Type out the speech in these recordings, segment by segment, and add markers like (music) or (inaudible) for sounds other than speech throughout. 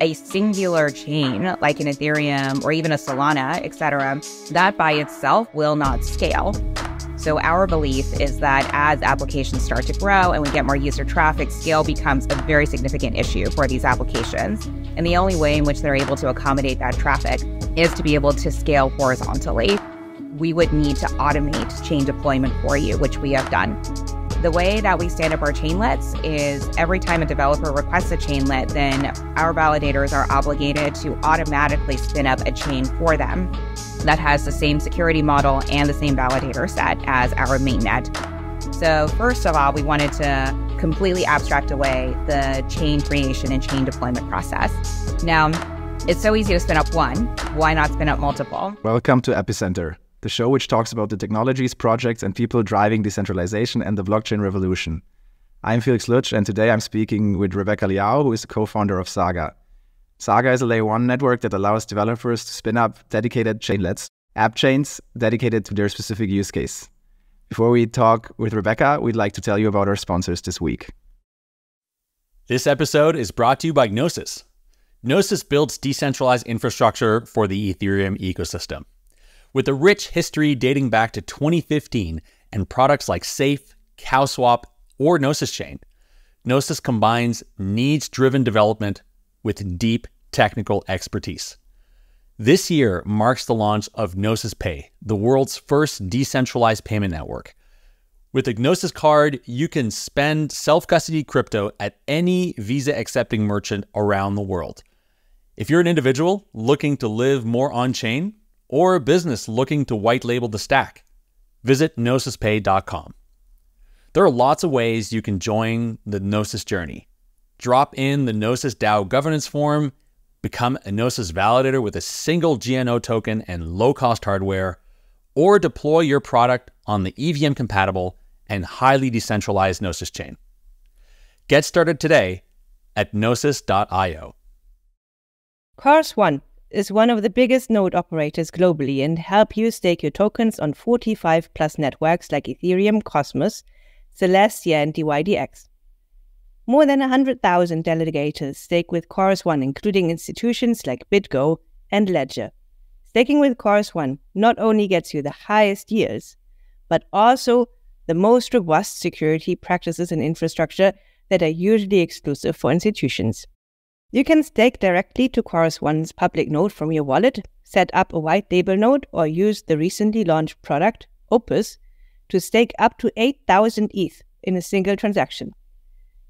a singular chain like an Ethereum or even a Solana, etc., that by itself will not scale. So our belief is that as applications start to grow and we get more user traffic, scale becomes a very significant issue for these applications. And the only way in which they're able to accommodate that traffic is to be able to scale horizontally. We would need to automate chain deployment for you, which we have done. The way that we stand up our chainlets is every time a developer requests a chainlet, then our validators are obligated to automatically spin up a chain for them that has the same security model and the same validator set as our mainnet. So, first of all, we wanted to completely abstract away the chain creation and chain deployment process. Now, it's so easy to spin up one. Why not spin up multiple? Welcome to Epicenter the show which talks about the technologies, projects, and people driving decentralization and the blockchain revolution. I'm Felix Lutsch, and today I'm speaking with Rebecca Liao, who is the co founder of Saga. Saga is a layer one network that allows developers to spin up dedicated chainlets, app chains dedicated to their specific use case. Before we talk with Rebecca, we'd like to tell you about our sponsors this week. This episode is brought to you by Gnosis. Gnosis builds decentralized infrastructure for the Ethereum ecosystem. With a rich history dating back to 2015 and products like Safe, CowSwap, or Gnosis Chain, Gnosis combines needs driven development with deep technical expertise. This year marks the launch of Gnosis Pay, the world's first decentralized payment network. With a Gnosis card, you can spend self custody crypto at any Visa accepting merchant around the world. If you're an individual looking to live more on chain, or a business looking to white label the stack, visit gnosispay.com. There are lots of ways you can join the Gnosis journey. Drop in the Gnosis DAO governance form, become a Gnosis validator with a single GNO token and low cost hardware, or deploy your product on the EVM compatible and highly decentralized Gnosis chain. Get started today at gnosis.io. Chorus One is one of the biggest node operators globally and help you stake your tokens on 45 plus networks like Ethereum, Cosmos, Celestia, and DYDX. More than 100,000 delegators stake with Chorus One, including institutions like BitGo and Ledger. Staking with Chorus One not only gets you the highest yields, but also the most robust security practices and infrastructure that are usually exclusive for institutions. You can stake directly to Chorus One's public node from your wallet, set up a white label node, or use the recently launched product, Opus, to stake up to 8,000 ETH in a single transaction.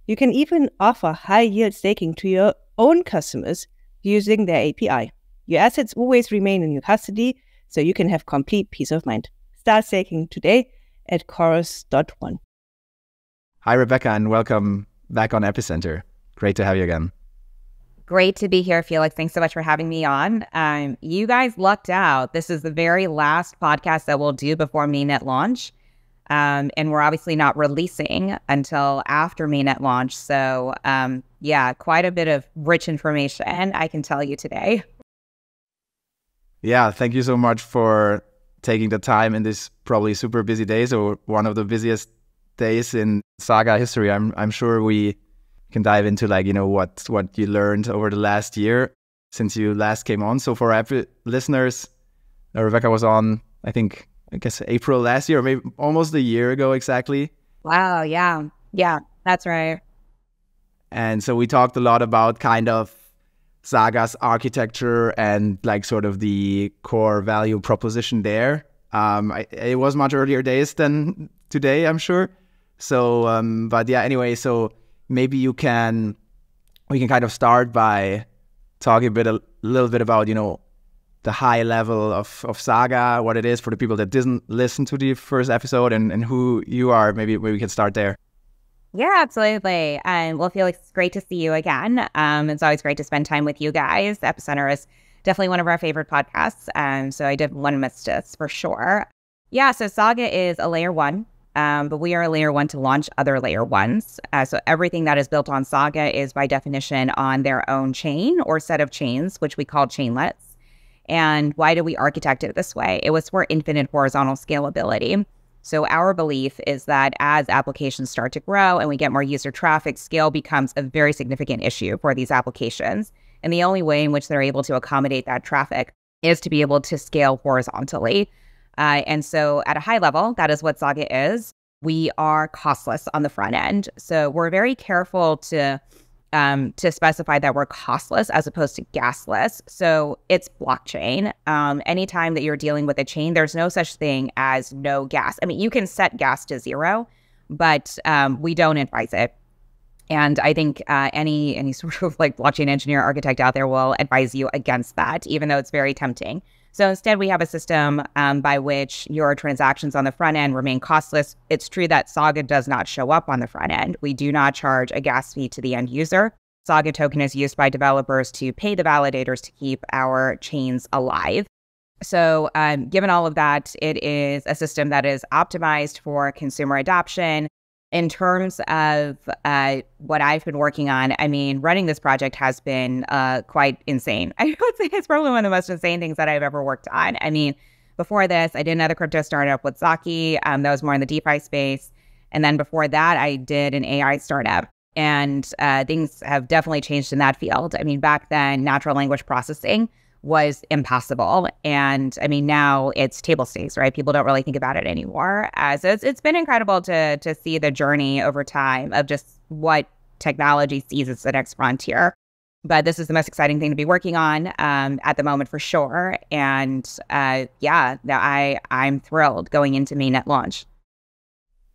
You can even offer high yield staking to your own customers using their API. Your assets always remain in your custody, so you can have complete peace of mind. Start staking today at chorus.one. Hi, Rebecca, and welcome back on Epicenter. Great to have you again. Great to be here, Felix. Thanks so much for having me on. Um, you guys lucked out. This is the very last podcast that we'll do before mainnet launch. Um, and we're obviously not releasing until after mainnet launch. So, um, yeah, quite a bit of rich information I can tell you today. Yeah, thank you so much for taking the time in this probably super busy days or one of the busiest days in Saga history. I'm I'm sure we can dive into like you know what what you learned over the last year since you last came on. So for every listeners, uh, Rebecca was on I think I guess April last year, or maybe almost a year ago exactly. Wow. Yeah. Yeah. That's right. And so we talked a lot about kind of Saga's architecture and like sort of the core value proposition there. Um, I, it was much earlier days than today, I'm sure. So, um, but yeah, anyway, so maybe you can we can kind of start by talking a bit a little bit about you know the high level of, of saga what it is for the people that didn't listen to the first episode and, and who you are. Maybe, maybe we can start there. Yeah absolutely. And well felix great to see you again. Um, it's always great to spend time with you guys. Epicenter is definitely one of our favorite podcasts. Um, so i did to miss this for sure. Yeah so saga is a layer one um, but we are a layer one to launch other layer ones. Uh, so everything that is built on Saga is by definition on their own chain or set of chains, which we call chainlets. And why do we architect it this way? It was for infinite horizontal scalability. So our belief is that as applications start to grow and we get more user traffic, scale becomes a very significant issue for these applications. And the only way in which they're able to accommodate that traffic is to be able to scale horizontally. Uh, and so, at a high level, that is what Saga is. We are costless on the front end. So, we're very careful to um, to specify that we're costless as opposed to gasless. So it's blockchain. Um, anytime that you're dealing with a chain, there's no such thing as no gas. I mean, you can set gas to zero, but um, we don't advise it. And I think uh, any any (laughs) sort of like blockchain engineer architect out there will advise you against that, even though it's very tempting. So instead, we have a system um, by which your transactions on the front end remain costless. It's true that Saga does not show up on the front end. We do not charge a gas fee to the end user. Saga token is used by developers to pay the validators to keep our chains alive. So, um, given all of that, it is a system that is optimized for consumer adoption in terms of uh, what I've been working on, I mean, running this project has been uh, quite insane. (laughs) I would say it's probably one of the most insane things that I've ever worked on. I mean, before this, I did another crypto startup with Zaki. Um, that was more in the DeFi space. And then before that, I did an AI startup. And uh, things have definitely changed in that field. I mean, back then, natural language processing was impossible. And I mean, now it's table stakes, right? People don't really think about it anymore. Uh, it's, it's been incredible to to see the journey over time of just what technology sees as the next frontier. But this is the most exciting thing to be working on um, at the moment for sure. And uh, yeah, I I'm thrilled going into mainnet launch.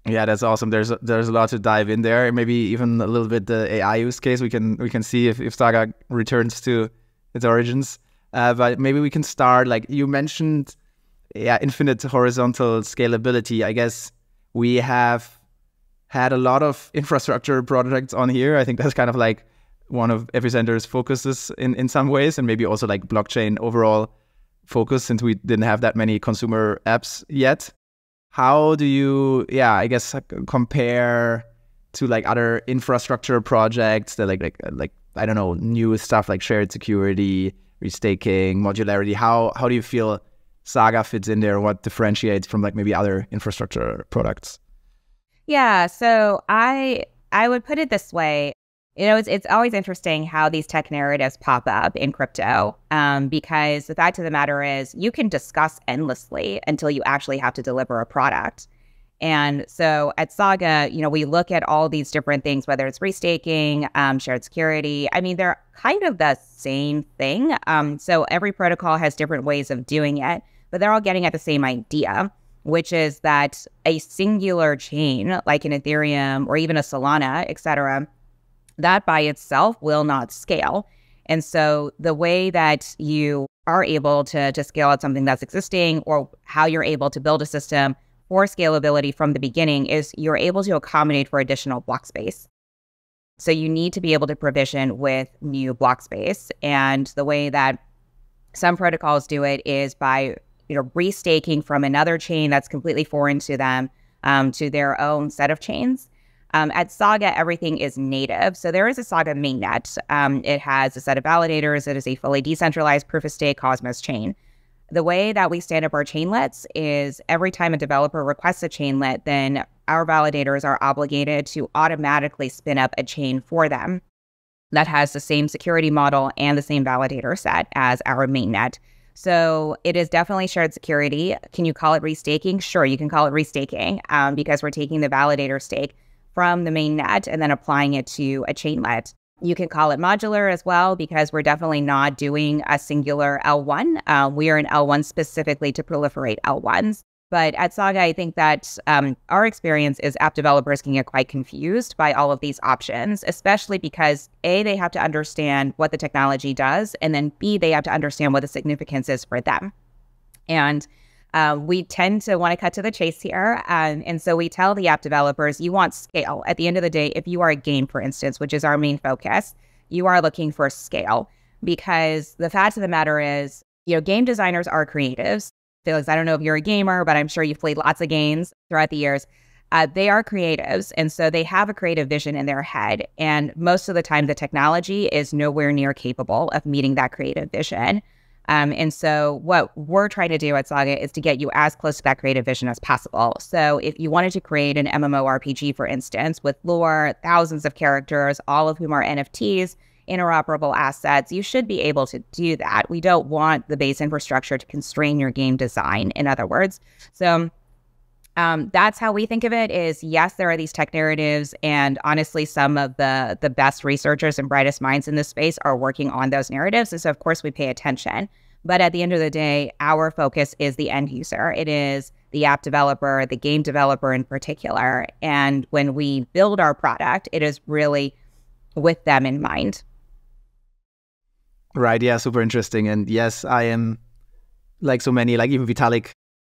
Yeah, that's awesome. There's there's a lot to dive in there. Maybe even a little bit the AI use case. We can we can see if, if Saga returns to its origins. Uh, but maybe we can start like you mentioned, yeah, infinite horizontal scalability. I guess we have had a lot of infrastructure projects on here. I think that's kind of like one of Epicenter's focuses in, in some ways, and maybe also like blockchain overall focus since we didn't have that many consumer apps yet. How do you, yeah, I guess compare to like other infrastructure projects that like like like I don't know new stuff like shared security, restaking, modularity. How how do you feel Saga fits in there? What differentiates from like maybe other infrastructure products? Yeah, so I I would put it this way. You know, it's it's always interesting how these tech narratives pop up in crypto, um, because the fact of the matter is, you can discuss endlessly until you actually have to deliver a product. And so at Saga, you know, we look at all these different things, whether it's restaking, um, shared security. I mean, they're kind of the same thing. Um, so every protocol has different ways of doing it, but they're all getting at the same idea, which is that a singular chain, like an Ethereum or even a Solana, et cetera, that by itself will not scale. And so the way that you are able to, to scale out something that's existing or how you're able to build a system for scalability from the beginning is you're able to accommodate for additional block space. So you need to be able to provision with new block space. And the way that some protocols do it is by you know restaking from another chain that's completely foreign to them um, to their own set of chains. Um, at Saga, everything is native. So there is a Saga mainnet. Um, it has a set of validators. It is a fully decentralized proof of stake Cosmos chain. The way that we stand up our chainlets is every time a developer requests a chainlet, then our validators are obligated to automatically spin up a chain for them that has the same security model and the same validator set as our mainnet. So it is definitely shared security. Can you call it restaking? Sure, you can call it restaking um, because we're taking the validator stake from the mainnet and then applying it to a chainlet. You can call it modular as well because we're definitely not doing a singular L1. Uh, we are an L1 specifically to proliferate L1s. But at Saga, I think that um, our experience is app developers can get quite confused by all of these options, especially because A, they have to understand what the technology does, and then B, they have to understand what the significance is for them. And uh, we tend to want to cut to the chase here. Um, and so we tell the app developers you want scale. At the end of the day, if you are a game, for instance, which is our main focus, you are looking for scale because the fact of the matter is, you know, game designers are creatives. Felix, I don't know if you're a gamer, but I'm sure you've played lots of games throughout the years. Uh, they are creatives. And so they have a creative vision in their head. And most of the time, the technology is nowhere near capable of meeting that creative vision. Um, and so, what we're trying to do at Saga is to get you as close to that creative vision as possible. So, if you wanted to create an MMORPG, for instance, with lore, thousands of characters, all of whom are NFTs, interoperable assets, you should be able to do that. We don't want the base infrastructure to constrain your game design, in other words. So um, that's how we think of it is yes there are these tech narratives and honestly some of the the best researchers and brightest minds in this space are working on those narratives and so of course we pay attention. But at the end of the day our focus is the end user. It is the app developer the game developer in particular and when we build our product it is really with them in mind. Right yeah super interesting and yes i am like so many like even vitalik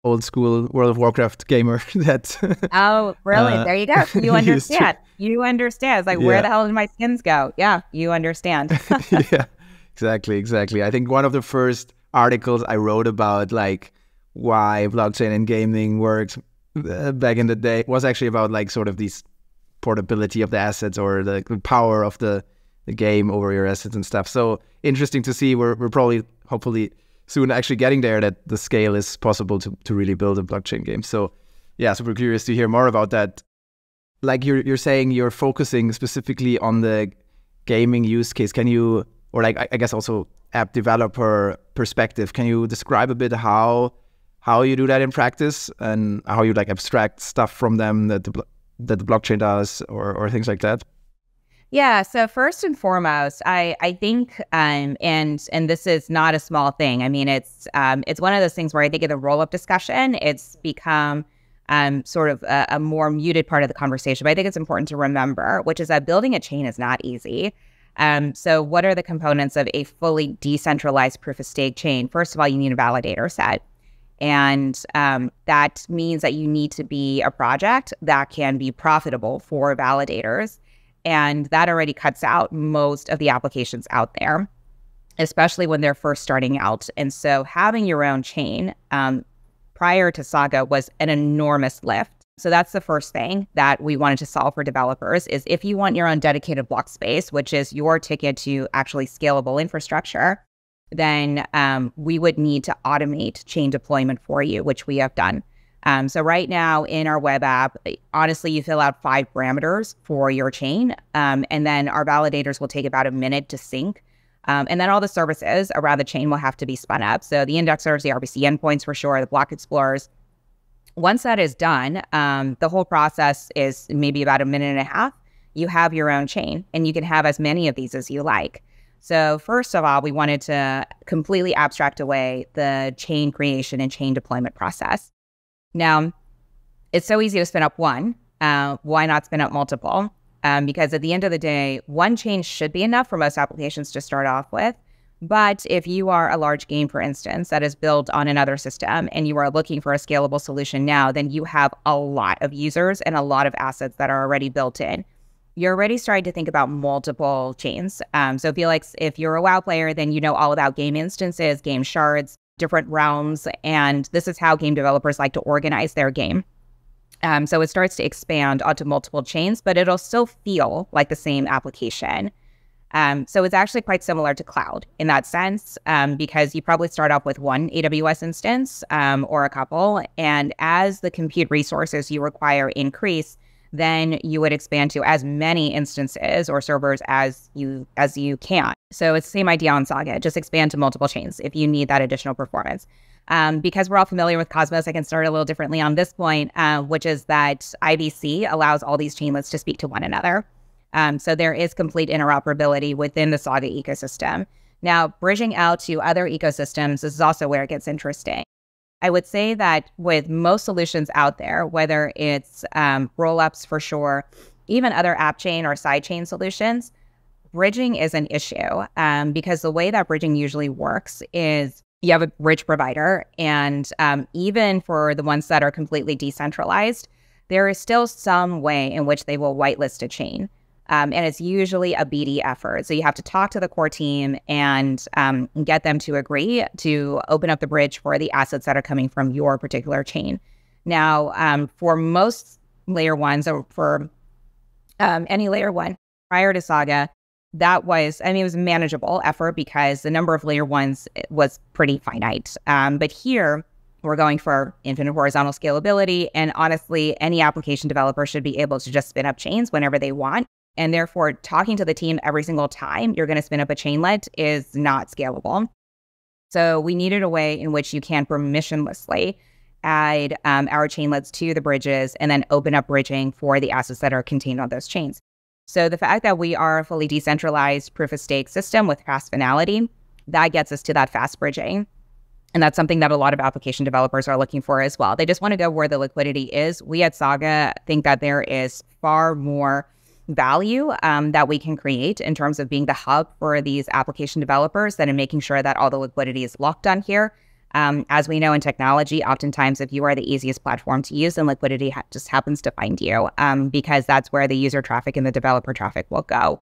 old school World of Warcraft gamer (laughs) that. oh, really? Uh, there you go. (laughs) You understand. you understand. It's like, yeah. where the hell did my skins go? Yeah, you understand. (laughs) yeah, exactly, exactly. I think one of the first articles I wrote about like why blockchain and gaming worked uh, back in the day was actually about like sort of these portability of the assets or the, the power of the the game over your assets and stuff. So interesting to see. We're we're probably hopefully soon actually getting there that the scale is possible to, to really build a blockchain game. So yeah, super curious to hear more about that. Like you're you're saying you're focusing specifically on the gaming use case. Can you or like I, guess also app developer perspective, can you describe a bit how how you do that in practice and how you like abstract stuff from them that the that the blockchain does or or things like that? Yeah. So first and foremost, I I think um and and this is not a small thing. I mean, it's um it's one of those things where I think in the roll up discussion, it's become um sort of a, a more muted part of the conversation. But I think it's important to remember, which is that building a chain is not easy. Um, so what are the components of a fully decentralized proof of stake chain? First of all, you need a validator set. And um, that means that you need to be a project that can be profitable for validators. And that already cuts out most of the applications out there, especially when they're first starting out. And so having your own chain um, prior to Saga was an enormous lift. So that's the first thing that we wanted to solve for developers is if you want your own dedicated block space, which is your ticket to actually scalable infrastructure, then um, we would need to automate chain deployment for you, which we have done. Um, so right now in our web app, honestly, you fill out five parameters for your chain, um, and then our validators will take about a minute to sync. Um, and then all the services around the chain will have to be spun up. So the indexers, the RPC endpoints for sure, the block explorers. Once that is done, um, the whole process is maybe about a minute and a half. You have your own chain, and you can have as many of these as you like. So, first of all, we wanted to completely abstract away the chain creation and chain deployment process. Now, it's so easy to spin up one. Uh, why not spin up multiple? Um, because at the end of the day, one change should be enough for most applications to start off with. But if you are a large game, for instance, that is built on another system and you are looking for a scalable solution now, then you have a lot of users and a lot of assets that are already built in. You're already starting to think about multiple chains. Um, so, Felix, if you're a WoW player, then you know all about game instances, game shards, different realms. And this is how game developers like to organize their game. Um, so it starts to expand onto multiple chains, but it'll still feel like the same application. Um, so it's actually quite similar to cloud in that sense, um, because you probably start off with one AWS instance um, or a couple. And as the compute resources you require increase, then you would expand to as many instances or servers as you as you can. So it's the same idea on Saga. Just expand to multiple chains if you need that additional performance. Um, because we're all familiar with Cosmos, I can start a little differently on this point, uh, which is that IBC allows all these chainlets to speak to one another. Um, so there is complete interoperability within the Saga ecosystem. Now, bridging out to other ecosystems this is also where it gets interesting. I would say that with most solutions out there, whether it's um, rollups for sure, even other app chain or sidechain solutions, bridging is an issue um, because the way that bridging usually works is you have a bridge provider, and um, even for the ones that are completely decentralized, there is still some way in which they will whitelist a chain. Um, and it's usually a BD effort. So you have to talk to the core team and um, get them to agree to open up the bridge for the assets that are coming from your particular chain. Now, um, for most layer ones or for um, any layer one prior to Saga, that was, I mean, it was a manageable effort because the number of layer ones eh, was pretty finite. Um, but here, we're going for infinite horizontal scalability. And honestly, any application developer should be able to just spin up chains whenever they want And therefore, talking to the team every single time you're going to spin up a chainlet is not scalable. So we needed a way in which you can permissionlessly add um, our chainlets to the bridges and then open up bridging for the assets that are contained on those chains. So the fact that we are a fully decentralized proof of stake system with fast finality, that gets us to that fast bridging. And that's something that a lot of application developers are looking for as well. They just want to go where the liquidity is. We at Saga think that there is far more value um, that we can create in terms of being the hub for these application developers than in making sure that all the liquidity is locked on here. Um, as we know in technology, oftentimes if you are the easiest platform to use, then liquidity ha- just happens to find you um, because that's where the user traffic and the developer traffic will go.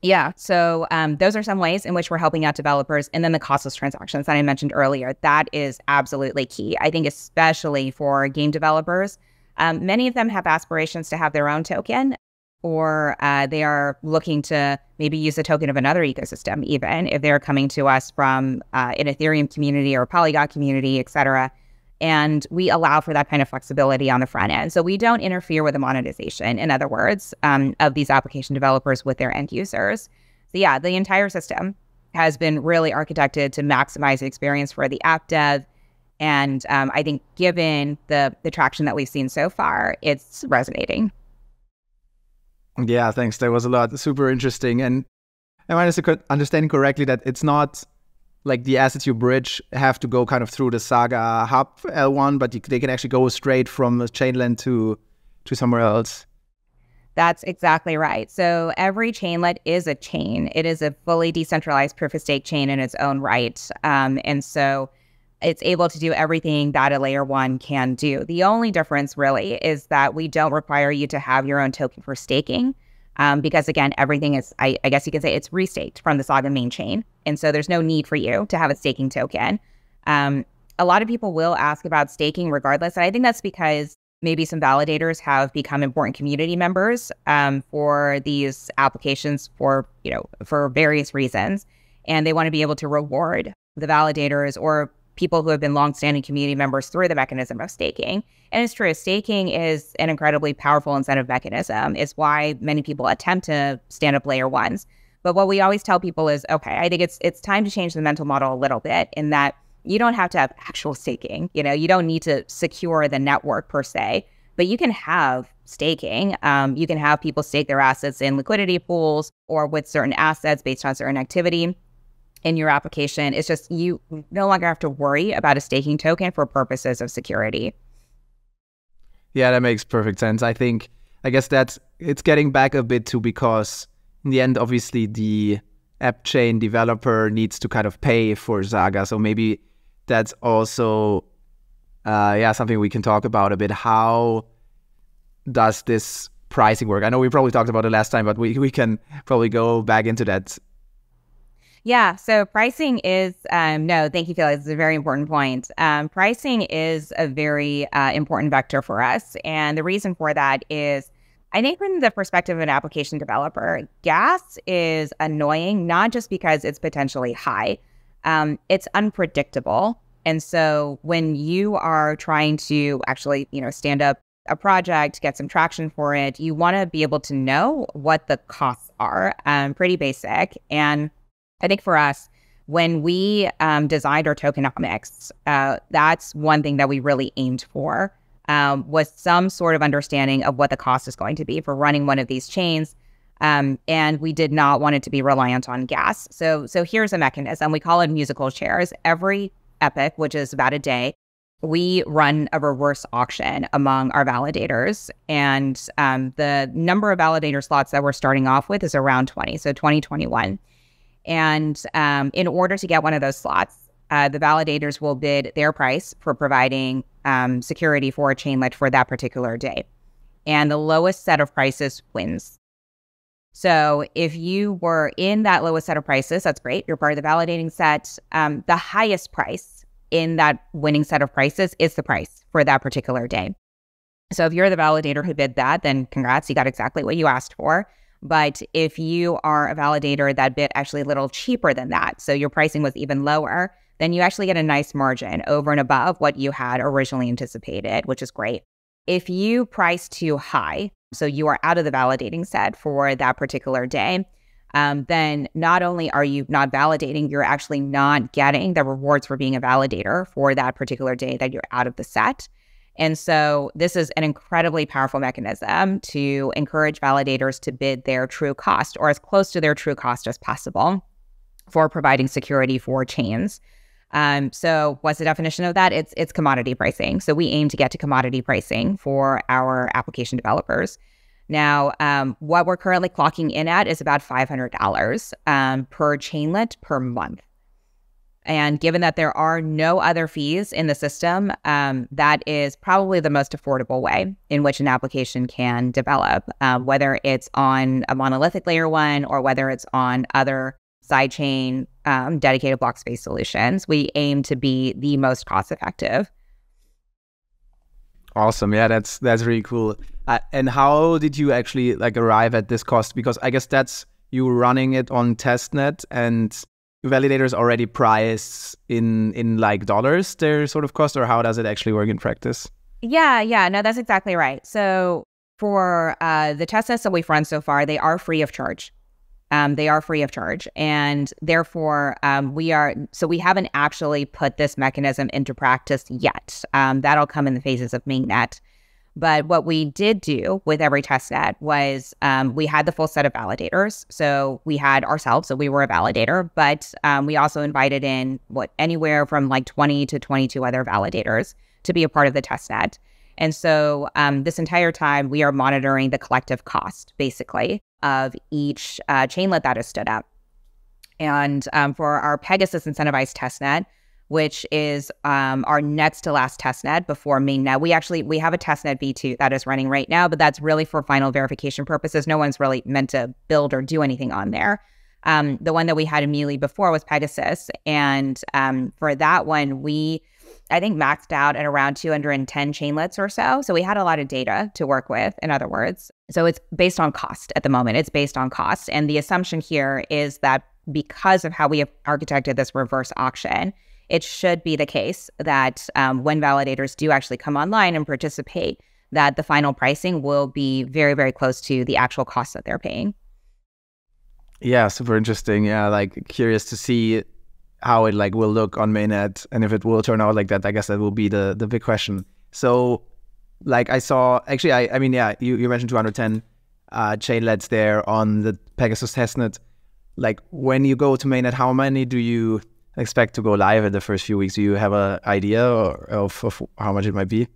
Yeah. So um, those are some ways in which we're helping out developers. And then the costless transactions that I mentioned earlier, that is absolutely key. I think, especially for game developers, um, many of them have aspirations to have their own token, or uh, they are looking to maybe use a token of another ecosystem, even if they're coming to us from uh, an Ethereum community or a Polygon community, et cetera. And we allow for that kind of flexibility on the front end. So we don't interfere with the monetization, in other words, um, of these application developers with their end users. So, yeah, the entire system has been really architected to maximize the experience for the app dev. And um, I think, given the the traction that we've seen so far, it's resonating. Yeah, thanks. That was a lot. Super interesting. And am I understanding correctly that it's not like the assets you bridge have to go kind of through the Saga hub L1, but they can actually go straight from Chainlet to to somewhere else. That's exactly right. So every chainlet is a chain. It is a fully decentralized proof of stake chain in its own right, um, and so it's able to do everything that a layer one can do. The only difference really is that we don't require you to have your own token for staking um, because again, everything is, I, I, guess you could say it's restaked from the Saga main chain. And so there's no need for you to have a staking token. Um, a lot of people will ask about staking regardless. And I think that's because maybe some validators have become important community members um, for these applications for, you know, for various reasons. And they want to be able to reward the validators or people who have been longstanding community members through the mechanism of staking. And it's true, staking is an incredibly powerful incentive mechanism. It's why many people attempt to stand up layer ones. But what we always tell people is, okay, I think it's it's time to change the mental model a little bit in that you don't have to have actual staking. You know, you don't need to secure the network per se, but you can have staking. Um, you can have people stake their assets in liquidity pools or with certain assets based on certain activity in your application. It's just you no longer have to worry about a staking token for purposes of security. Yeah, that makes perfect sense. I think I guess that's it's getting back a bit to because in the end, obviously the app chain developer needs to kind of pay for Saga. So maybe that's also uh, yeah, something we can talk about a bit. How does this pricing work? I know we probably talked about it last time, but we, we can probably go back into that yeah. So pricing is, um, no, thank you, Felix. It's a very important point. Um, pricing is a very uh, important vector for us. And the reason for that is, I think from the perspective of an application developer, gas is annoying, not just because it's potentially high, um, it's unpredictable. And so when you are trying to actually, you know, stand up a project, get some traction for it, you want to be able to know what the costs are. Um, pretty basic. And I think for us, when we um, designed our tokenomics, uh, that's one thing that we really aimed for um, was some sort of understanding of what the cost is going to be for running one of these chains. Um, and we did not want it to be reliant on gas. So, so here's a mechanism. We call it musical chairs. Every epoch, which is about a day, we run a reverse auction among our validators. And um, the number of validator slots that we're starting off with is around 20, so 2021. And um, in order to get one of those slots, uh, the validators will bid their price for providing um, security for a chainlet for that particular day. And the lowest set of prices wins. So if you were in that lowest set of prices, that's great. You're part of the validating set. Um, the highest price in that winning set of prices is the price for that particular day. So if you're the validator who bid that, then congrats, you got exactly what you asked for. But if you are a validator that bid actually a little cheaper than that, so your pricing was even lower, then you actually get a nice margin over and above what you had originally anticipated, which is great. If you price too high, so you are out of the validating set for that particular day, um, then not only are you not validating, you're actually not getting the rewards for being a validator for that particular day that you're out of the set. And so this is an incredibly powerful mechanism to encourage validators to bid their true cost or as close to their true cost as possible for providing security for chains. Um, so what's the definition of that? It's it's commodity pricing. So we aim to get to commodity pricing for our application developers. Now, um, what we're currently clocking in at is about $500 um, per chainlet per month. And given that there are no other fees in the system, um, that is probably the most affordable way in which an application can develop, uh, whether it's on a monolithic layer one or whether it's on other sidechain um, dedicated block space solutions. We aim to be the most cost effective. Awesome. Yeah, that's that's really cool. Uh, and how did you actually like arrive at this cost? Because I guess that's you running it on testnet and validators already price in in like dollars their sort of cost or how does it actually work in practice? Yeah yeah. No that's exactly right. So for uh, the tests that we've run so far they are free of charge. Um, they are free of charge. And therefore um, we are so we haven't actually put this mechanism into practice yet. Um, that'll come in the phases of mainnet but what we did do with every test testnet was um, we had the full set of validators. So we had ourselves, so we were a validator, but um, we also invited in what anywhere from like 20 to 22 other validators to be a part of the test testnet. And so um, this entire time, we are monitoring the collective cost, basically, of each uh, chainlet that is stood up. And um, for our Pegasus incentivized testnet, which is um, our next to last testnet before mainnet. We actually we have a testnet v2 that is running right now, but that's really for final verification purposes. No one's really meant to build or do anything on there. Um, the one that we had immediately before was Pegasus, and um, for that one, we I think maxed out at around 210 chainlets or so. So we had a lot of data to work with. In other words, so it's based on cost at the moment. It's based on cost, and the assumption here is that because of how we have architected this reverse auction it should be the case that um, when validators do actually come online and participate, that the final pricing will be very, very close to the actual cost that they're paying. Yeah, super interesting. Yeah, like curious to see how it like will look on mainnet and if it will turn out like that. I guess that will be the the big question. So, like I saw, actually, I I mean, yeah, you you mentioned 210 uh, chainlets there on the Pegasus testnet. Like when you go to mainnet, how many do you expect to go live in the first few weeks? Do you have an idea of, of how much it might be?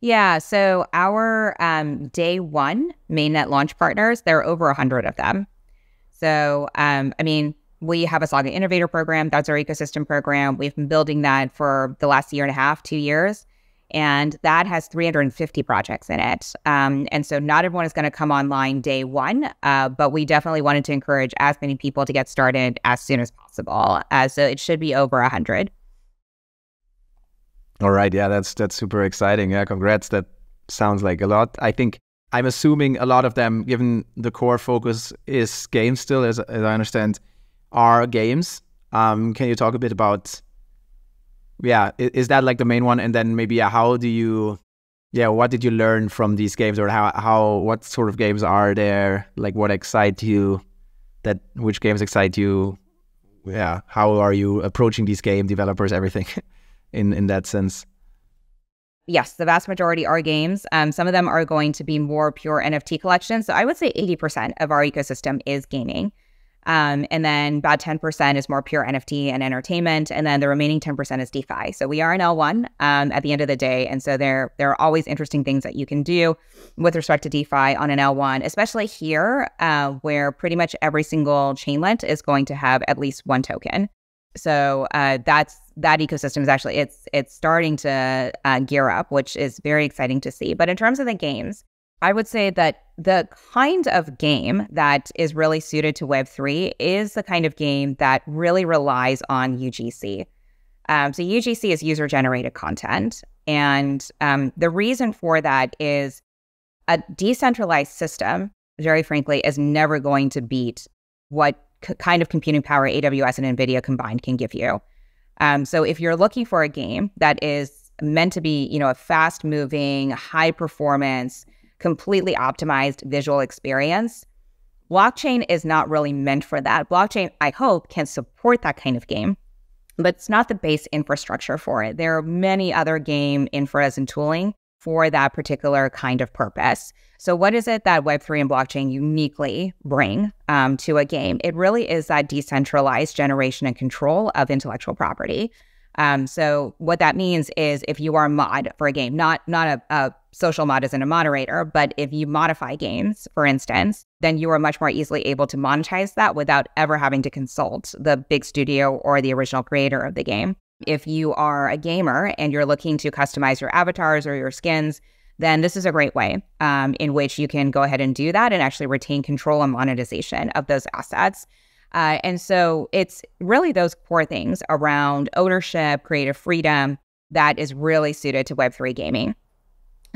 Yeah, so our um, day one mainnet launch partners, there are over 100 of them. So, um, I mean, we have a Saga Innovator program. That's our ecosystem program. We've been building that for the last year and a half, two years and that has 350 projects in it. Um, and so not everyone is going to come online day one, uh, but we definitely wanted to encourage as many people to get started as soon as possible. Uh, so it should be over 100. All right, yeah, that's that's super exciting. Yeah, congrats. That sounds like a lot. I think I'm assuming a lot of them, given the core focus is games still, as, as I understand, are games. Um, can you talk a bit about yeah is that like the main one? And then maybe yeah how do you yeah what did you learn from these games? Or how how what sort of games are there? Like what excite you? That which games excite you? Yeah how are you approaching these game developers everything (laughs) in in that sense? Yes the vast majority are games. Um, some of them are going to be more pure nft collections. So i would say 80% of our ecosystem is gaming um, and then about 10% is more pure NFT and entertainment. And then the remaining 10% is DeFi. So we are an L1 um, at the end of the day. And so there, there are always interesting things that you can do with respect to DeFi on an L1, especially here, uh, where pretty much every single chainlet is going to have at least one token. So uh, that's that ecosystem is actually it's it's starting to uh, gear up, which is very exciting to see. But in terms of the games, I would say that the kind of game that is really suited to Web3 is the kind of game that really relies on UGC. Um, so, UGC is user generated content. And um, the reason for that is a decentralized system, very frankly, is never going to beat what kind of computing power AWS and NVIDIA combined can give you. Um, so, if you're looking for a game that is meant to be, you know, a fast moving, high performance, completely optimized visual experience. Blockchain is not really meant for that. Blockchain, I hope, can support that kind of game, but it's not the base infrastructure for it. There are many other game infras and tooling for that particular kind of purpose. So, what is it that Web3 and blockchain uniquely bring um, to a game? It really is that decentralized generation and control of intellectual property. Um, so, what that means is if you are a mod for a game, not not a, a social mod as in a moderator, but if you modify games, for instance, then you are much more easily able to monetize that without ever having to consult the big studio or the original creator of the game. If you are a gamer and you're looking to customize your avatars or your skins, then this is a great way um, in which you can go ahead and do that and actually retain control and monetization of those assets. Uh, and so it's really those core things around ownership, creative freedom that is really suited to Web3 gaming.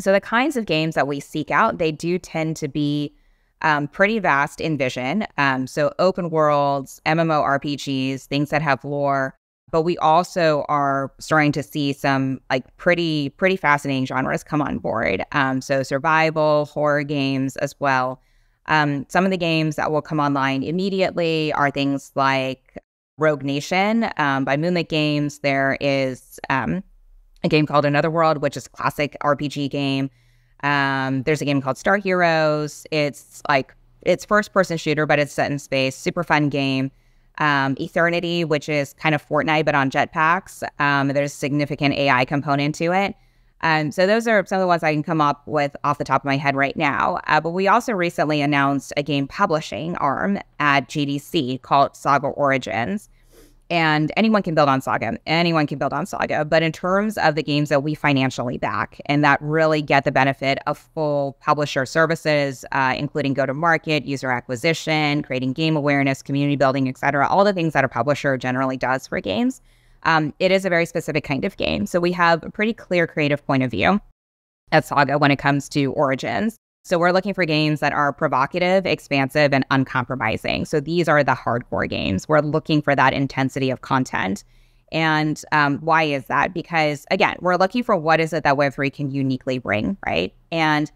So the kinds of games that we seek out, they do tend to be um, pretty vast in vision. Um, so open worlds, MMORPGs, things that have lore, but we also are starting to see some like pretty pretty fascinating genres come on board. Um, so survival, horror games as well. Um, some of the games that will come online immediately are things like Rogue Nation um, by Moonlit Games. There is um, a game called Another World, which is a classic RPG game. Um, there's a game called Star Heroes. It's like it's first person shooter, but it's set in space. Super fun game um, Ethernity, which is kind of Fortnite but on jetpacks. Um, there's a significant AI component to it. Um, so those are some of the ones I can come up with off the top of my head right now. Uh, but we also recently announced a game publishing arm at GDC called Saga Origins and anyone can build on Saga. Anyone can build on Saga. But in terms of the games that we financially back and that really get the benefit of full publisher services, uh, including go to market, user acquisition, creating game awareness, community building, etc., all the things that a publisher generally does for games, um, it is a very specific kind of game. So we have a pretty clear creative point of view at Saga when it comes to Origins. So we're looking for games that are provocative, expansive, and uncompromising. So these are the hardcore games. We're looking for that intensity of content. And um, why is that? Because again, we're looking for what is it that Web3 can uniquely bring, right? And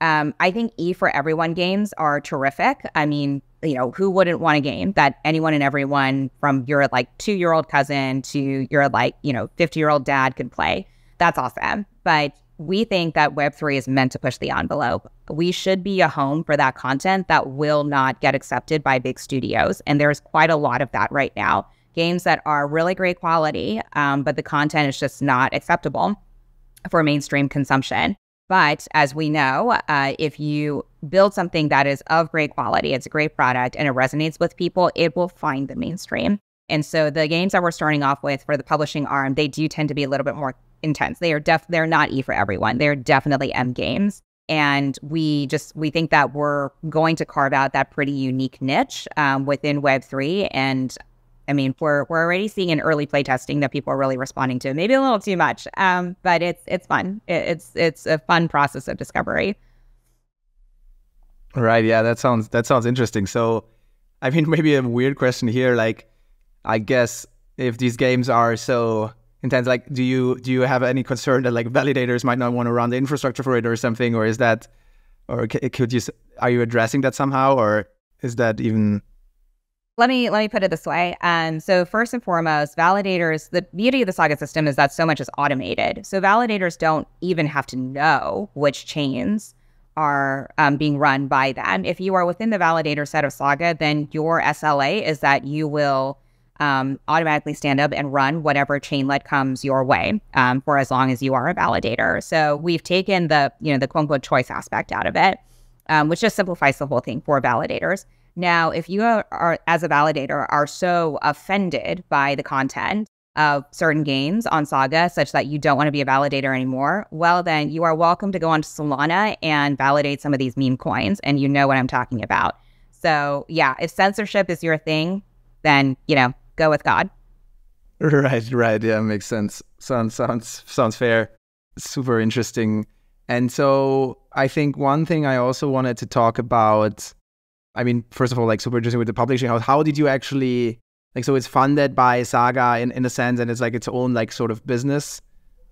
um, I think E for everyone games are terrific. I mean, you know, who wouldn't want a game that anyone and everyone from your like two year old cousin to your like, you know, 50 year old dad could play? That's awesome. But we think that Web3 is meant to push the envelope. We should be a home for that content that will not get accepted by big studios. And there's quite a lot of that right now. Games that are really great quality, um, but the content is just not acceptable for mainstream consumption. But as we know, uh, if you build something that is of great quality, it's a great product, and it resonates with people, it will find the mainstream. And so the games that we're starting off with for the publishing arm, they do tend to be a little bit more intense. They are def they're not E for everyone. They're definitely M games. And we just we think that we're going to carve out that pretty unique niche um, within Web three. And I mean, we're we're already seeing in early play testing that people are really responding to. Maybe a little too much, um, but it's it's fun. It, it's it's a fun process of discovery. Right. Yeah. That sounds that sounds interesting. So, I mean, (laughs) maybe a weird question here. Like, I guess if these games are so intense like do you do you have any concern that like validators might not want to run the infrastructure for it or something or is that or could you are you addressing that somehow or is that even let me let me put it this way. Um, so first and foremost, validators. The beauty of the Saga system is that so much is automated. So validators don't even have to know which chains are um, being run by them. If you are within the validator set of Saga, then your SLA is that you will um, automatically stand up and run whatever chainlet comes your way um, for as long as you are a validator. So we've taken the you know the quote unquote choice aspect out of it, um, which just simplifies the whole thing for validators. Now, if you are, are as a validator are so offended by the content of certain games on Saga such that you don't want to be a validator anymore, well, then you are welcome to go on to Solana and validate some of these meme coins, and you know what I'm talking about. So, yeah, if censorship is your thing, then, you know, go with God. (laughs) Right, right. Yeah, makes sense. Sounds sounds sounds fair. Super interesting. And so I think one thing I also wanted to talk about, I mean, first of all, like super interesting with the publishing house. How did you actually like so it's funded by Saga in, in a sense and it's like its own like sort of business.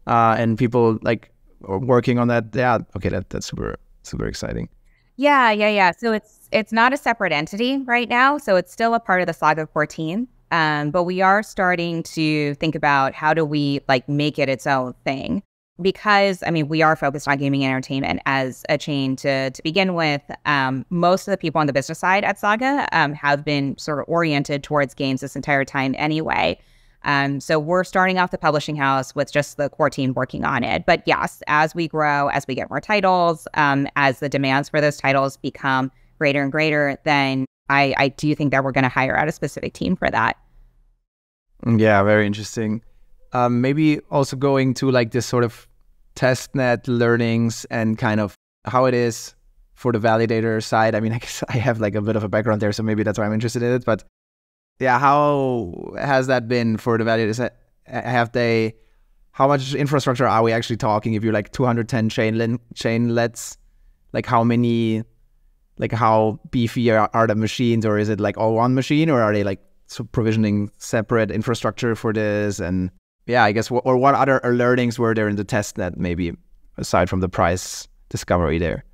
Uh, and people like are working on that. Yeah, okay, that, that's super super exciting. Yeah, yeah, yeah. So it's it's not a separate entity right now. So it's still a part of the Saga core team. Um, but we are starting to think about how do we like make it its own thing because I mean we are focused on gaming entertainment as a chain to to begin with. Um, most of the people on the business side at Saga um, have been sort of oriented towards games this entire time anyway. Um, so we're starting off the publishing house with just the core team working on it. But yes, as we grow, as we get more titles, um, as the demands for those titles become greater and greater, then I, I do think that we're going to hire out a specific team for that. Yeah, very interesting. Um, maybe also going to like this sort of test net learnings and kind of how it is for the validator side. I mean, (laughs) I guess I have like a bit of a background there, so maybe that's why I'm interested in it. But yeah, how has that been for the validators? Have they? How much infrastructure are we actually talking? If you're like 210 chain chainlets, like how many, like how beefy are, are the machines, or is it like all one machine, or are they like provisioning separate infrastructure for this? And yeah, I guess, or what other learnings were there in the test net, maybe aside from the price discovery there?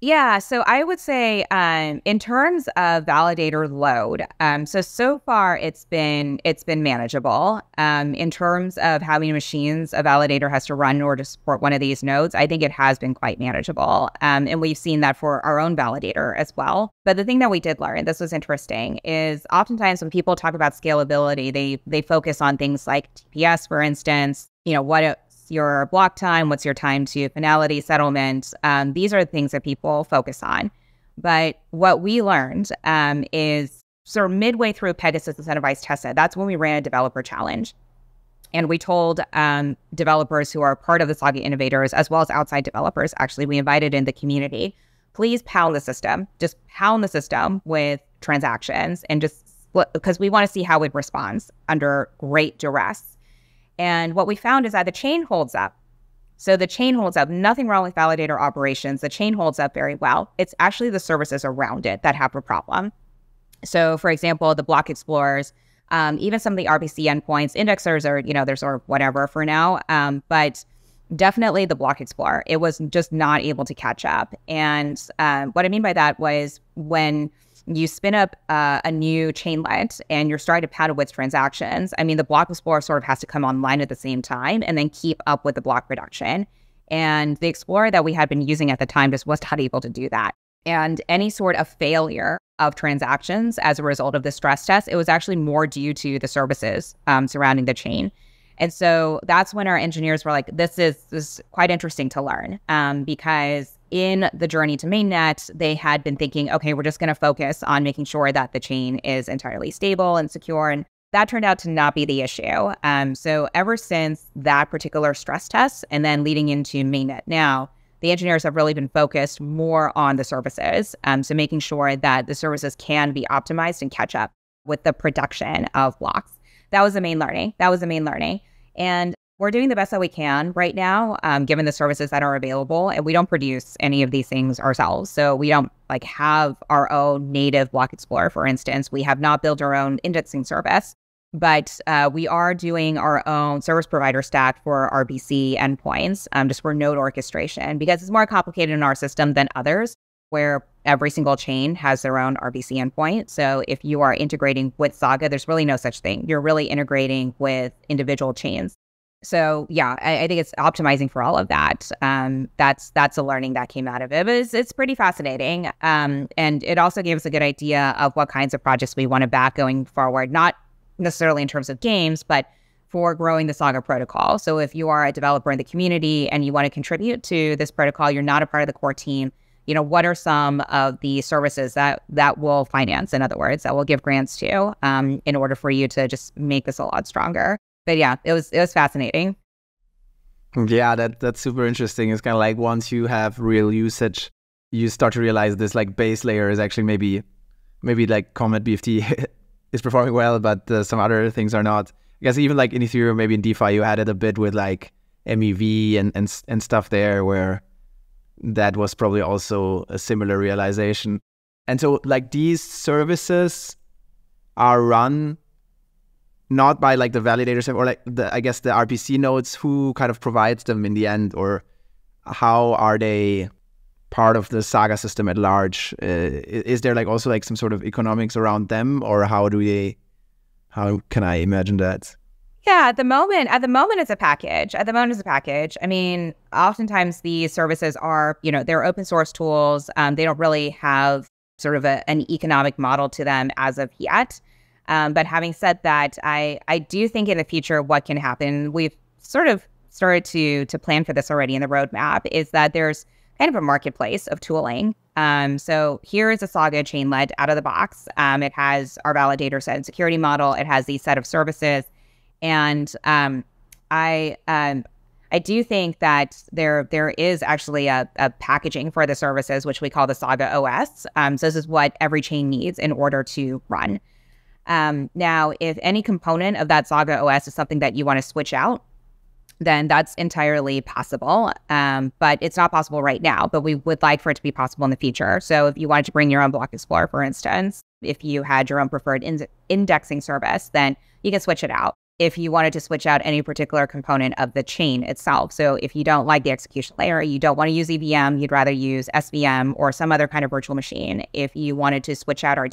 Yeah, so I would say um, in terms of validator load, um, so so far it's been it's been manageable. Um, in terms of how many machines a validator has to run in order to support one of these nodes, I think it has been quite manageable, um, and we've seen that for our own validator as well. But the thing that we did learn, this was interesting, is oftentimes when people talk about scalability, they they focus on things like TPS, for instance. You know what your block time? What's your time to finality settlement? Um, these are the things that people focus on. But what we learned um, is sort of midway through Pegasus incentivized testnet, that's when we ran a developer challenge. And we told um, developers who are part of the Saga innovators, as well as outside developers, actually, we invited in the community, please pound the system, just pound the system with transactions and just because we want to see how it responds under great duress. And what we found is that the chain holds up. So the chain holds up. Nothing wrong with validator operations. The chain holds up very well. It's actually the services around it that have a problem. So, for example, the block explorers, um, even some of the RPC endpoints, indexers are, you know, they're sort of whatever for now. Um, but definitely the block explorer, it was just not able to catch up. And uh, what I mean by that was when you spin up uh, a new chainlet and you're starting to paddle with transactions. I mean, the block explorer sort of has to come online at the same time and then keep up with the block production. And the explorer that we had been using at the time just was not able to do that. And any sort of failure of transactions as a result of the stress test, it was actually more due to the services um, surrounding the chain. And so that's when our engineers were like, this is, this is quite interesting to learn um, because in the journey to mainnet, they had been thinking, okay, we're just going to focus on making sure that the chain is entirely stable and secure. And that turned out to not be the issue. Um, so ever since that particular stress test and then leading into mainnet now, the engineers have really been focused more on the services. Um, so making sure that the services can be optimized and catch up with the production of blocks. That was the main learning. That was the main learning. And we're doing the best that we can right now, um, given the services that are available. And we don't produce any of these things ourselves. So we don't like have our own native block explorer, for instance. We have not built our own indexing service, but uh, we are doing our own service provider stack for RPC endpoints, um, just for node orchestration, because it's more complicated in our system than others, where every single chain has their own RPC endpoint. So if you are integrating with Saga, there's really no such thing. You're really integrating with individual chains. So yeah, I, I, think it's optimizing for all of that. Um, that's that's a learning that came out of it. But it's, it's pretty fascinating, um, and it also gave us a good idea of what kinds of projects we want to back going forward. Not necessarily in terms of games, but for growing the Saga protocol. So if you are a developer in the community and you want to contribute to this protocol, you're not a part of the core team. You know, what are some of the services that that will finance? In other words, that will give grants to, um, in order for you to just make this a lot stronger but yeah, it was it was fascinating. Yeah, that that's super interesting. It's kind of like once you have real usage, you start to realize this like base layer is actually maybe maybe like Comet BFT (laughs) is performing well, but uh, some other things are not. I guess even like in Ethereum, maybe in DeFi, you added a bit with like MEV and and and stuff there, where that was probably also a similar realization. And so like these services are run not by like the validators or like the I guess the RPC nodes who kind of provides them in the end or how are they part of the Saga system at large. Uh, is there like also like some sort of economics around them, or how do they How can I imagine that? Yeah, at the moment, at the moment, it's a package. At the moment, it's a package. I mean, oftentimes these services are, you know, they're open source tools. Um, they don't really have sort of a, an economic model to them as of yet. Um, but having said that, I I do think in the future what can happen. We've sort of started to to plan for this already in the roadmap. Is that there's kind of a marketplace of tooling. Um, so here is a Saga chainlet out of the box. Um, it has our validator set and security model. It has these set of services and um, I um, I do think that there there is actually a, a, packaging for the services which we call the Saga OS. Um, so this is what every chain needs in order to run. Um, now, if any component of that Saga OS is something that you want to switch out, then that's entirely possible. Um, but it's not possible right now. But we would like for it to be possible in the future. So if you wanted to bring your own Block Explorer, for instance, if you had your own preferred in- indexing service, then you can switch it out if you wanted to switch out any particular component of the chain itself. So if you don't like the execution layer, you don't want to use EVM, you'd rather use SVM or some other kind of virtual machine. If you wanted to switch out our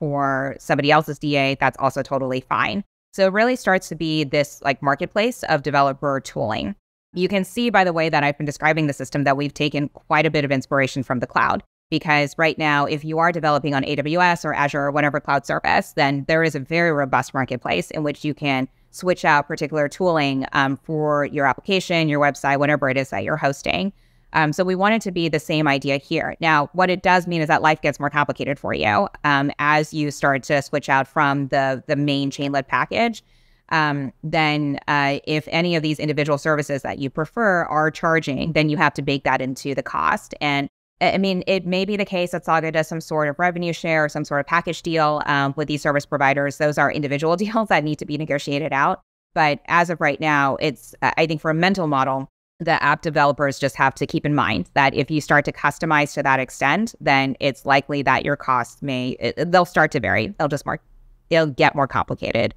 DA or somebody else's DA, that's also totally fine. So it really starts to be this like marketplace of developer tooling. You can see by the way that I've been describing the system that we've taken quite a bit of inspiration from the cloud because right now, if you are developing on AWS or Azure or whatever cloud service, then there is a very robust marketplace in which you can switch out particular tooling um, for your application, your website, whatever it is that you're hosting. Um, so we want it to be the same idea here. Now, what it does mean is that life gets more complicated for you um, as you start to switch out from the the main chainlet package. Um, then uh, if any of these individual services that you prefer are charging, then you have to bake that into the cost. And I mean, it may be the case that Saga does some sort of revenue share or some sort of package deal um, with these service providers. Those are individual (laughs) deals that need to be negotiated out. But as of right now, it's, I think, for a mental model, the app developers just have to keep in mind that if you start to customize to that extent, then it's likely that your costs may, it, they'll start to vary. They'll just more, they'll get more complicated.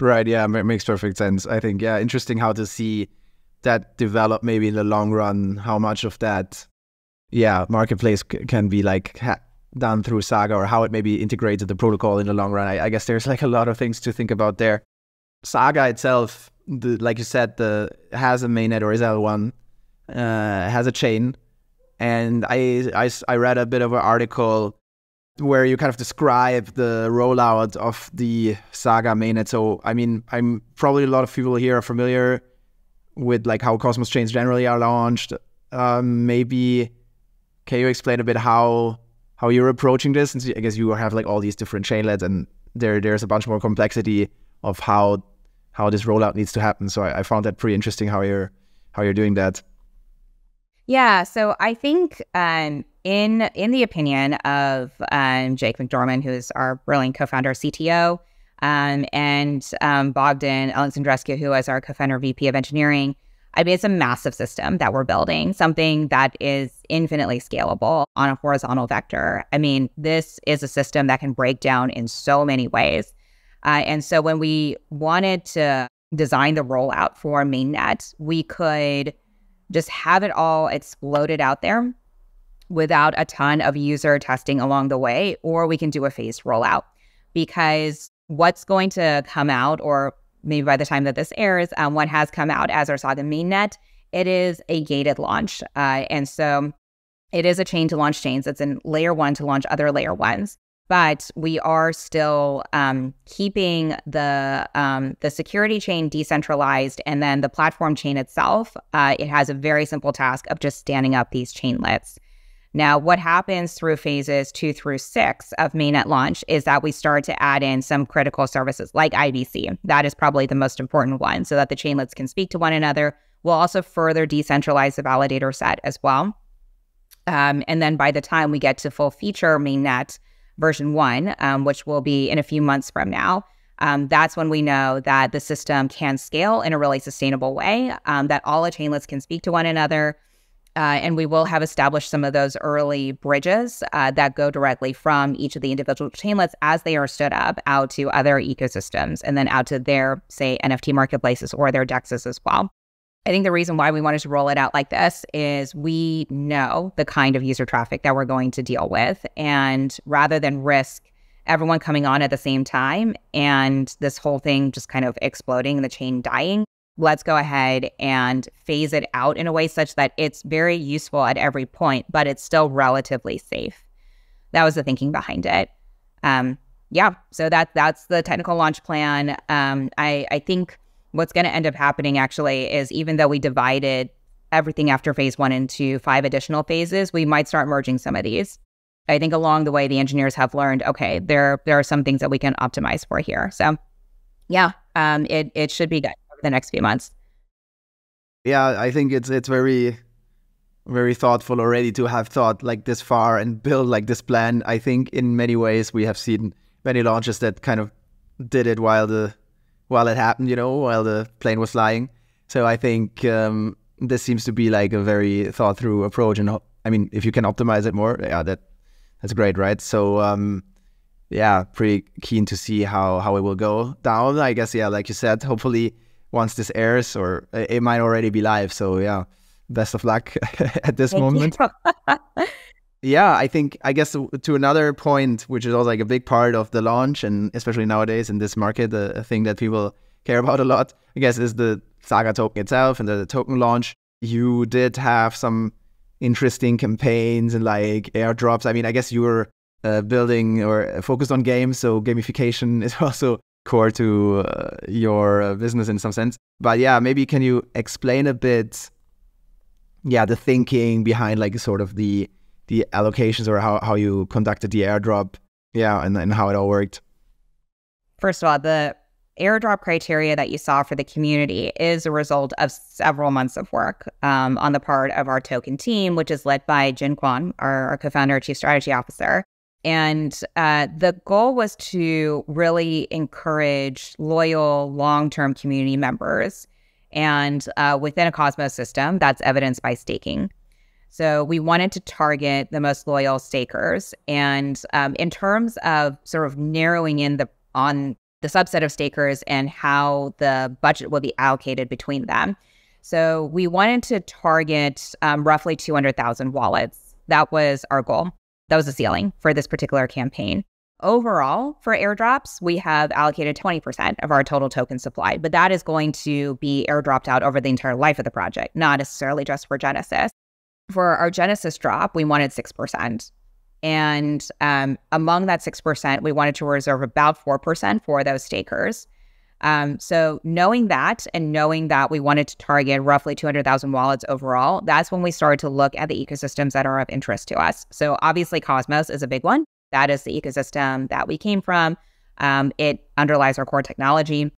Right. Yeah. It makes perfect sense. I think, yeah, interesting how to see that develop maybe in the long run, how much of that yeah, marketplace can be like done through Saga or how it maybe integrates the protocol in the long run. I, I, guess there's like a lot of things to think about there. Saga itself, the, like you said, the has a mainnet or is L1, uh, has a chain, and I, I I read a bit of an article where you kind of describe the rollout of the Saga mainnet. So I mean, I'm probably a lot of people here are familiar with like how Cosmos chains generally are launched. Um, maybe can you explain a bit how how you're approaching this? Since I guess you have like all these different chainlets, and there there's a bunch more complexity of how how this rollout needs to happen. So I, I found that pretty interesting how you're how you're doing that. Yeah, so I think um, in in the opinion of um, Jake McDorman, who is our brilliant co-founder, CTO, um, and um, Bogdan Alexandrescu, who is our co-founder, VP of engineering, I mean, it's a massive system that we're building, something that is infinitely scalable on a horizontal vector. I mean, this is a system that can break down in so many ways. Uh, and so when we wanted to design the rollout for mainnet, we could just have it all exploded out there without a ton of user testing along the way, or we can do a phased rollout because what's going to come out or maybe by the time that this airs, um, what has come out as our Saga mainnet, it is a gated launch. Uh, and so it is a chain to launch chains. It's in layer one to launch other layer ones. But we are still um, keeping the um, the security chain decentralized, and then the platform chain itself. Uh, it has a very simple task of just standing up these chainlets. Now, what happens through phases two through six of mainnet launch is that we start to add in some critical services like IBC. That is probably the most important one so that the chainlets can speak to one another. We'll also further decentralize the validator set as well. Um, and then by the time we get to full feature mainnet version one, um, which will be in a few months from now, um, that's when we know that the system can scale in a really sustainable way, um, that all the chainlets can speak to one another, uh, and we will have established some of those early bridges uh, that go directly from each of the individual chainlets as they are stood up out to other ecosystems and then out to their, say, NFT marketplaces or their dexes as well. I think the reason why we wanted to roll it out like this is we know the kind of user traffic that we're going to deal with. And rather than risk everyone coming on at the same time and this whole thing just kind of exploding, and the chain dying, let's go ahead and phase it out in a way such that it's very useful at every point, but it's still relatively safe. That was the thinking behind it. Um, yeah, so that that's the technical launch plan. Um, I I think what's going to end up happening actually is even though we divided everything after phase one into five additional phases, we might start merging some of these. I think along the way, the engineers have learned, okay, there there are some things that we can optimize for here. So, yeah, um, it it should be good over the next few months. Yeah, I think it's it's very very thoughtful already to have thought like this far and build like this plan. I think in many ways we have seen many launches that kind of did it while the while it happened, you know, while the plane was flying. So I think um, this seems to be like a very thought through approach. And I mean, if you can optimize it more, yeah, that that's great, right? So um, yeah, pretty keen to see how how it will go down. I guess yeah, like you said, hopefully once this airs, or it might already be live. So yeah, best of luck (laughs) at this Thank moment. (laughs) yeah, I think I guess to another point, which is also like a big part of the launch, and especially nowadays in this market, a thing that people care about a lot, I guess, is the Saga token itself and the, the token launch. You did have some interesting campaigns and like airdrops. I mean, I guess you were uh, building or focused on games, so gamification (laughs) is also core to uh, your uh, business in some sense. But yeah, maybe can you explain a bit, yeah, the thinking behind like sort of the the allocations or how, how you conducted the airdrop. Yeah, and, and how it all worked. First of all, the airdrop criteria that you saw for the community is a result of several months of work um, on the part of our token team, which is led by Jin Kwon, our, our co founder, chief strategy officer. And uh, the goal was to really encourage loyal, long term community members. And uh, within a Cosmos system, that's evidenced by staking. So we wanted to target the most loyal stakers. And um, in terms of sort of narrowing in the on the subset of stakers and how the budget will be allocated between them. So we wanted to target um, roughly 200,000 wallets. That was our goal. That was the ceiling for this particular campaign. Overall, for airdrops, we have allocated 20% of our total token supply, but that is going to be airdropped out over the entire life of the project, not necessarily just for Genesis for our Genesis drop, we wanted 6%. And um, among that 6%, we wanted to reserve about 4% for those stakers. Um, so knowing that and knowing that we wanted to target roughly 200,000 wallets overall, that's when we started to look at the ecosystems that are of interest to us. So obviously Cosmos is a big one. That is the ecosystem that we came from. Um, it underlies our core technology.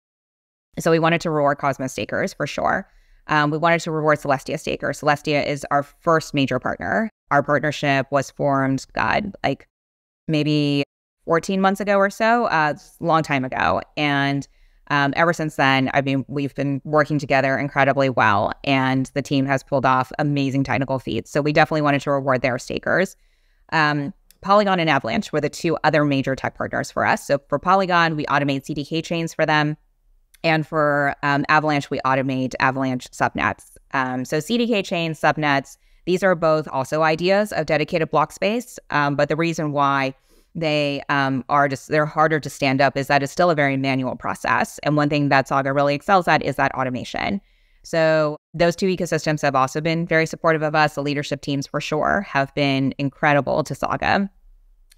So we wanted to reward Cosmos stakers for sure um, we wanted to reward Celestia Staker. Celestia is our first major partner. Our partnership was formed, God, like maybe 14 months ago or so, uh, long time ago. And um, ever since then, I mean, we've been working together incredibly well, and the team has pulled off amazing technical feats. So we definitely wanted to reward their stakers. Um, Polygon and Avalanche were the two other major tech partners for us. So for Polygon, we automate CDK chains for them. And for um, Avalanche, we automate Avalanche subnets. Um, so CDK chains, subnets, these are both also ideas of dedicated block space. Um, but the reason why they um, are just they're harder to stand up is that it's still a very manual process. And one thing that Saga really excels at is that automation. So those two ecosystems have also been very supportive of us. The leadership teams for sure have been incredible to Saga.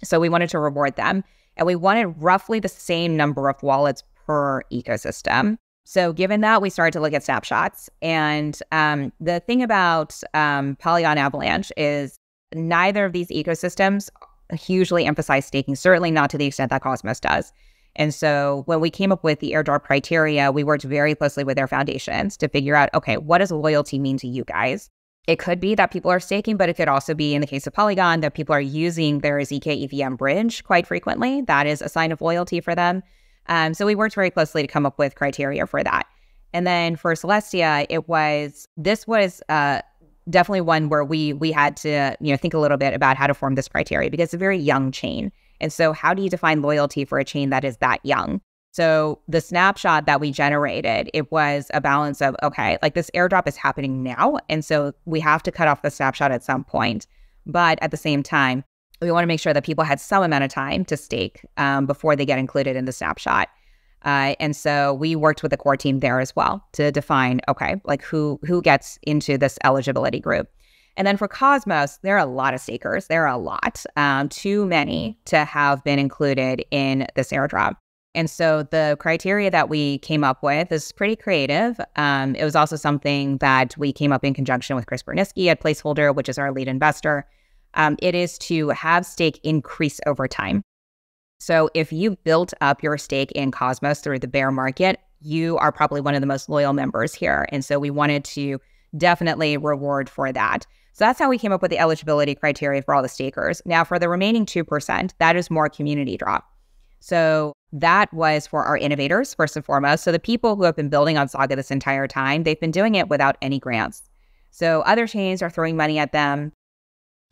So we wanted to reward them. And we wanted roughly the same number of wallets per ecosystem. So, given that, we started to look at snapshots. And um, the thing about um, Polygon Avalanche is neither of these ecosystems hugely emphasize staking, certainly not to the extent that Cosmos does. And so, when we came up with the airdrop criteria, we worked very closely with their foundations to figure out okay, what does loyalty mean to you guys? It could be that people are staking, but it could also be, in the case of Polygon, that people are using their ZK EVM bridge quite frequently. That is a sign of loyalty for them. Um, so we worked very closely to come up with criteria for that. And then for Celestia, it was this was uh, definitely one where we we had to you know think a little bit about how to form this criteria because it's a very young chain. And so, how do you define loyalty for a chain that is that young? So the snapshot that we generated, it was a balance of, okay, like this airdrop is happening now. And so we have to cut off the snapshot at some point. But at the same time, we want to make sure that people had some amount of time to stake um, before they get included in the snapshot. Uh, and so we worked with the core team there as well to define, okay, like who who gets into this eligibility group. And then for Cosmos, there are a lot of stakers. There are a lot, um, too many to have been included in this airdrop. And so the criteria that we came up with is pretty creative. Um, it was also something that we came up in conjunction with Chris Burniske at Placeholder, which is our lead investor. Um, it is to have stake increase over time. So if you built up your stake in Cosmos through the bear market, you are probably one of the most loyal members here. And so we wanted to definitely reward for that. So that's how we came up with the eligibility criteria for all the stakers. Now, for the remaining 2%, that is more community drop. So that was for our innovators, first and foremost. So the people who have been building on Saga this entire time, they've been doing it without any grants. So other chains are throwing money at them,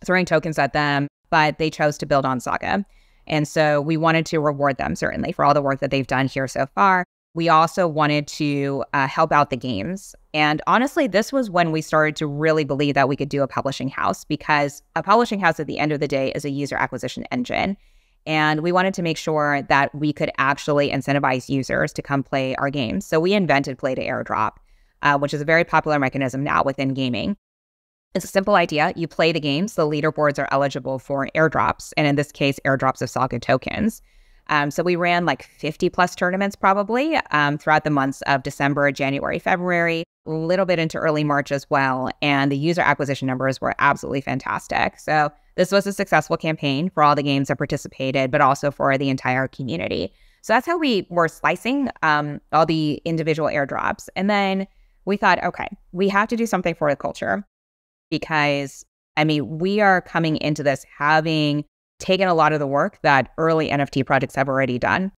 throwing tokens at them, but they chose to build on Saga. And so we wanted to reward them, certainly, for all the work that they've done here so far. We also wanted to uh, help out the games. And honestly, this was when we started to really believe that we could do a publishing house because a publishing house at the end of the day is a user acquisition engine. And we wanted to make sure that we could actually incentivize users to come play our games. So we invented play to airdrop, uh, which is a very popular mechanism now within gaming. It's a simple idea. You play the games, the leaderboards are eligible for airdrops, and in this case, airdrops of Saga tokens. Um, so we ran like 50 plus tournaments probably um, throughout the months of December, January, February, a little bit into early March as well. And the user acquisition numbers were absolutely fantastic. So this was a successful campaign for all the games that participated, but also for the entire community. So that's how we were slicing um, all the individual airdrops. And then we thought, okay, we have to do something for the culture because, I mean, we are coming into this having taken a lot of the work that early NFT projects have already done.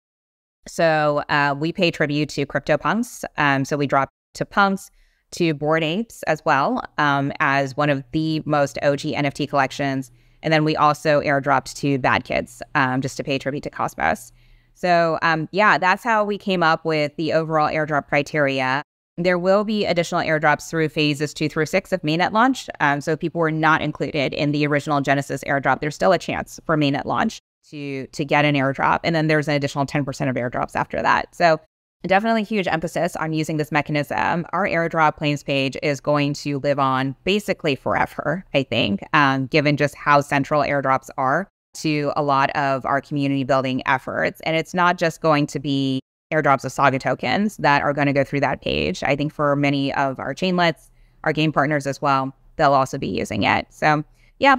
So uh, we pay tribute to CryptoPunks. Um, so we drop to Punks, to Bored Apes as well um, as one of the most OG NFT collections. And then we also airdropped to Bad Kids um, just to pay tribute to Cosmos. So um, yeah, that's how we came up with the overall airdrop criteria. There will be additional airdrops through phases two through six of mainnet launch. Um, so if people were not included in the original Genesis airdrop, there's still a chance for mainnet launch to to get an airdrop. And then there's an additional 10% of airdrops after that. So definitely huge emphasis on using this mechanism. Our airdrop claims page is going to live on basically forever, I think, um, given just how central airdrops are to a lot of our community building efforts. And it's not just going to be airdrops of Saga tokens that are going to go through that page. I think for many of our chainlets, our game partners as well, they'll also be using it. So yeah,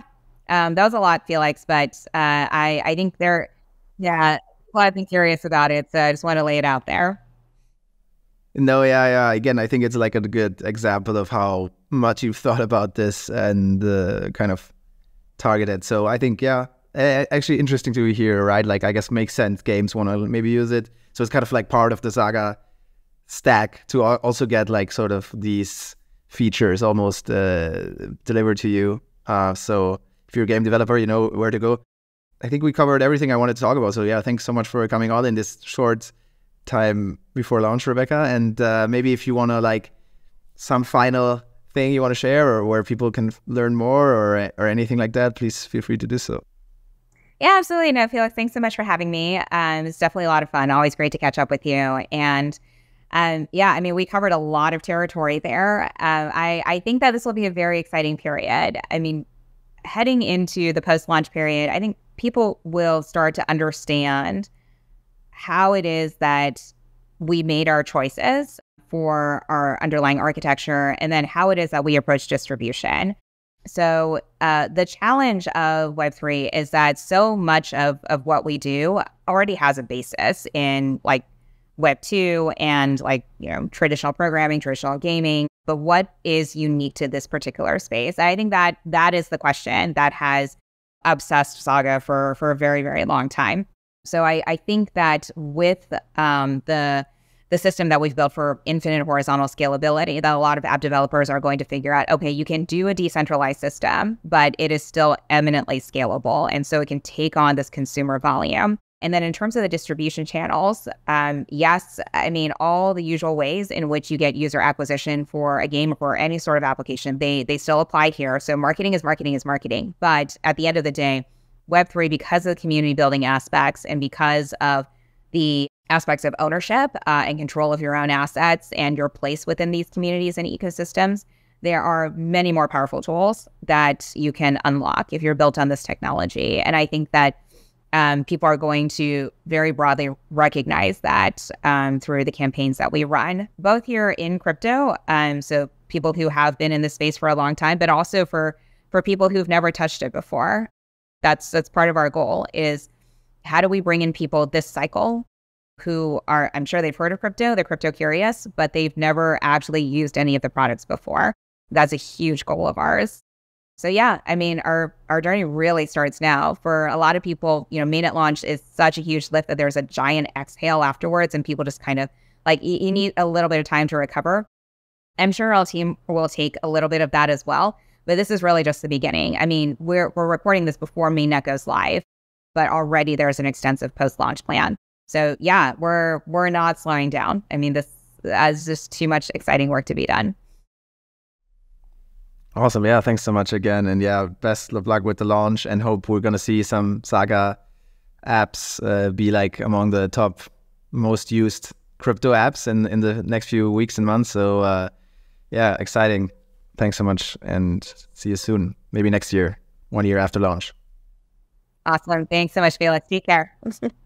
um, that was a lot, Felix, but uh, I I think they're yeah, well, I've been curious about it, so I just want to lay it out there. No, yeah, yeah. Again, I think it's like a good example of how much you've thought about this and uh, kind of targeted. So I think, yeah, actually interesting to hear, right? Like, I guess makes sense. Games want to maybe use it so it's kind of like part of the Saga stack to also get like sort of these features almost uh, delivered to you. Uh, so if you're a game developer, you know where to go. I think we covered everything I wanted to talk about. So yeah, thanks so much for coming on in this short time before launch, Rebecca. And uh, maybe if you want to like some final thing you want to share or where people can learn more or or anything like that, please feel free to do so. Yeah, absolutely. No, Felix, thanks so much for having me. Um, it's definitely a lot of fun. Always great to catch up with you. And um, yeah, I mean, we covered a lot of territory there. Uh, I, I think that this will be a very exciting period. I mean, heading into the post launch period, I think people will start to understand how it is that we made our choices for our underlying architecture and then how it is that we approach distribution. So uh, the challenge of Web3 is that so much of, of what we do already has a basis in like Web2 and like, you know, traditional programming, traditional gaming. But what is unique to this particular space? I think that that is the question that has obsessed Saga for, for a very, very long time. So I, I think that with um, the the system that we've built for infinite horizontal scalability that a lot of app developers are going to figure out okay, you can do a decentralized system, but it is still eminently scalable. And so it can take on this consumer volume. And then in terms of the distribution channels, um, yes, I mean all the usual ways in which you get user acquisition for a game or any sort of application, they they still apply here. So marketing is marketing is marketing. But at the end of the day, Web3, because of the community building aspects and because of the aspects of ownership uh, and control of your own assets and your place within these communities and ecosystems, there are many more powerful tools that you can unlock if you're built on this technology. And I think that um, people are going to very broadly recognize that um, through the campaigns that we run, both here in crypto. Um, so people who have been in the space for a long time, but also for for people who've never touched it before. That's that's part of our goal is how do we bring in people this cycle who are I'm sure they've heard of crypto, they're crypto curious, but they've never actually used any of the products before. That's a huge goal of ours. So yeah, I mean, our our journey really starts now. For a lot of people, you know, mainnet launch is such a huge lift that there's a giant exhale afterwards, and people just kind of like you, you need a little bit of time to recover. I'm sure our team will take a little bit of that as well, but this is really just the beginning. I mean, we're we're recording this before mainnet goes live, but already there's an extensive post launch plan. So yeah, we're we're not slowing down. I mean, this is just too much exciting work to be done. Awesome. Yeah. Thanks so much again. And yeah, best of luck with the launch and hope we're going to see some Saga apps uh, be like among the top most used crypto apps in, in the next few weeks and months. So uh, yeah, exciting. Thanks so much and see you soon. Maybe next year, one year after launch. Awesome. Thanks so much, Felix. Take care. (laughs)